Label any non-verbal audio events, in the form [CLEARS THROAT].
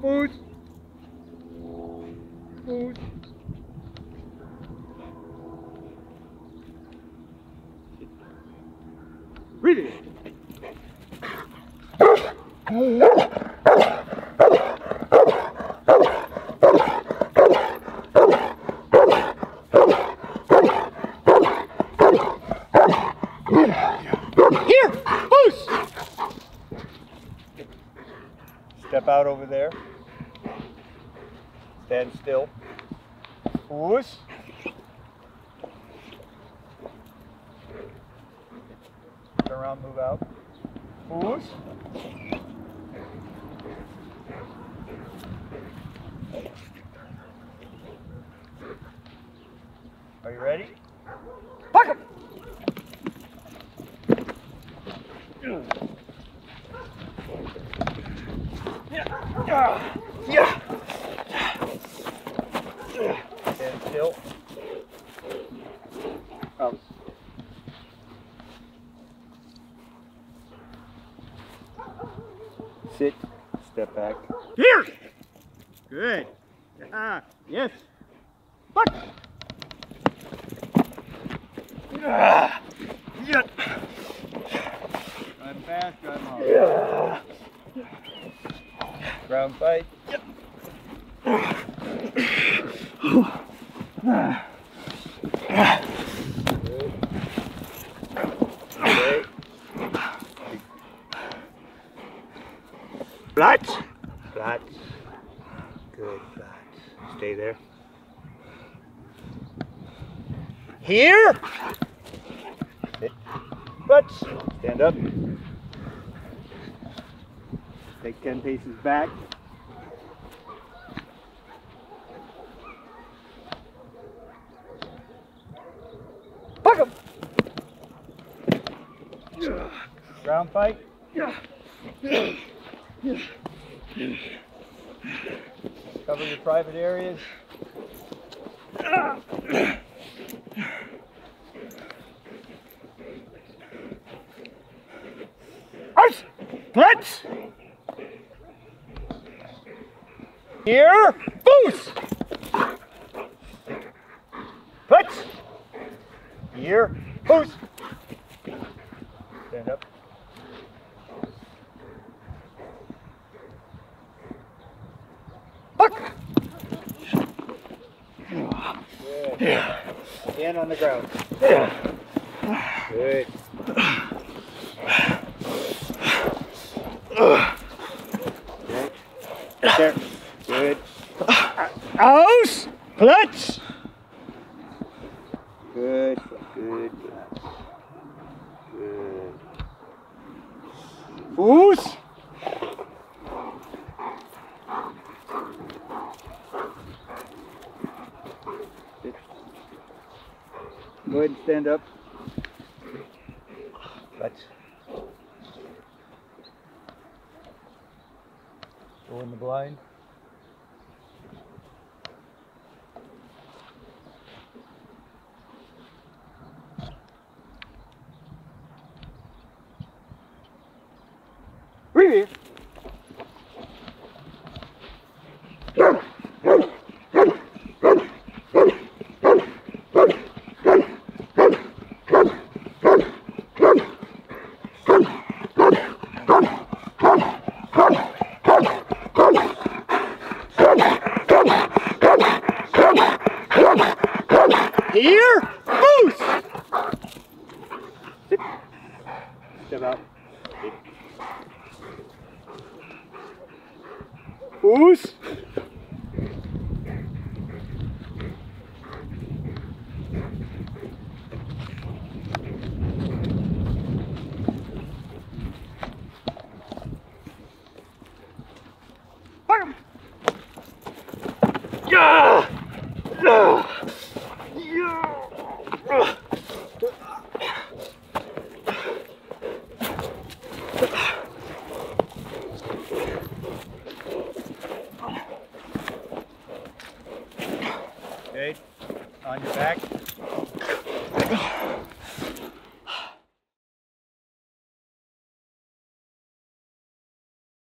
Food. Food. Really? Here, Moose! Step out over there. Stand still. Moose. Turn around, move out. Moose. Are you ready? Fuck him! Yeah. Yeah. Stand still. Out. Sit. Step back. Here. Good. Ah, yes. Fuck. Ah. Yeah. Drive fast, drive hard. Yeah. Ground fight. Flat. Flat. Good. Flat. Stay there. Here. Butts. Stand up. Take 10 paces back. Fuck him! Ground fight. [CLEARS THROAT] Cover your private areas. Let's! Here, Moose! Put! Here, Moose! Stand up. Good. Stand on the ground. Yeah. Good. Okay. There. Good. Aus! Platz! Good, good, good. Fuß! Go ahead and stand up. Platz. Go in the blind. Really? Here, moose. Step out. Moose. Yeah. Yeah. Yeah. On your back.